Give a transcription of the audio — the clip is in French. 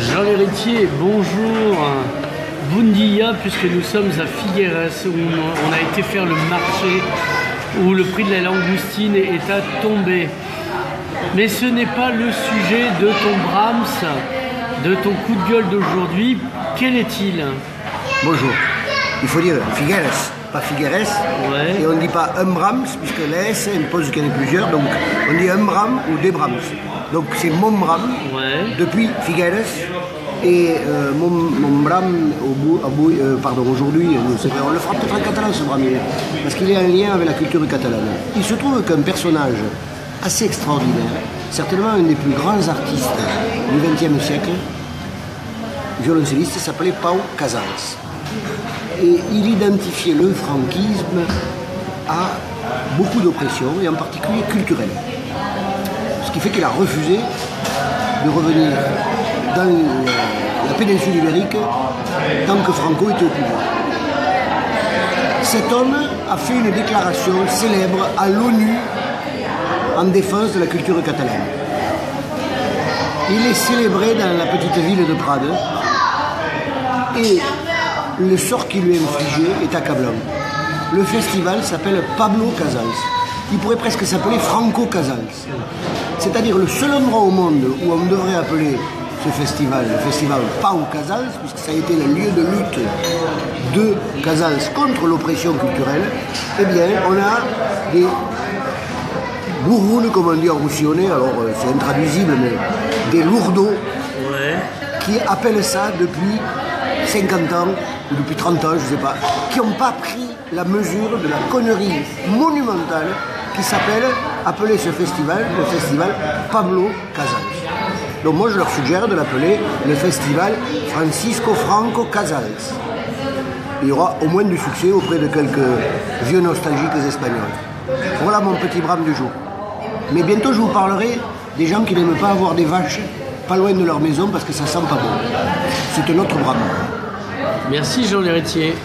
Jean Héritier, bonjour. Bundia, puisque nous sommes à Figueres, où on a été faire le marché, où le prix de la langoustine est à tomber. Mais ce n'est pas le sujet de ton Brahms, de ton coup de gueule d'aujourd'hui. Quel est-il? Bonjour. Il faut dire Figueres, pas Figueres. Ouais. Et on ne dit pas un Brahms, puisque la S impose qu'il y en ait plusieurs. Donc on dit un Brahms ou des Brahms. Donc c'est mon Brahms Ouais. depuis Figueres. Et euh, mon, mon Brahms, au bout, au bout- euh, pardon, aujourd'hui, euh, on le fera peut-être en catalan ce Brahms, parce qu'il est en lien avec la culture catalane. Il se trouve qu'un personnage assez extraordinaire, certainement un des plus grands artistes du XXe siècle, violoncelliste, s'appelait Pau Casals. Et il identifiait le franquisme à beaucoup d'oppression, et en particulier culturelle. Ce qui fait qu'il a refusé de revenir dans la péninsule ibérique tant que Franco était au pouvoir. Cet homme a fait une déclaration célèbre à l'ONU en défense de la culture catalane. Il est célébré dans la petite ville de Prades et le sort qui lui est infligé est accablant. Le festival s'appelle Pablo Casals. Il pourrait presque s'appeler Franco Casals. C'est-à-dire le seul endroit au monde où on devrait appeler ce festival, le festival Pau Casals, puisque ça a été le lieu de lutte de Casals contre l'oppression culturelle, eh bien, on a des bourrounes, comme on dit en roussillonnais, alors euh, c'est intraduisible, mais des lourdeaux Ouais. qui appellent ça depuis 50 ans, ou depuis 30 ans, je ne sais pas, qui n'ont pas pris la mesure de la connerie monumentale qui s'appelle, appeler ce festival, le festival Pablo Casals. Donc moi je leur suggère de l'appeler le festival Francisco Franco Casals. Il y aura au moins du succès auprès de quelques vieux nostalgiques espagnols. Voilà mon petit brame du jour. Mais bientôt je vous parlerai des gens qui n'aiment pas avoir des vaches pas loin de leur maison parce que ça sent pas bon. C'est un autre brame. Merci Jean Héritier.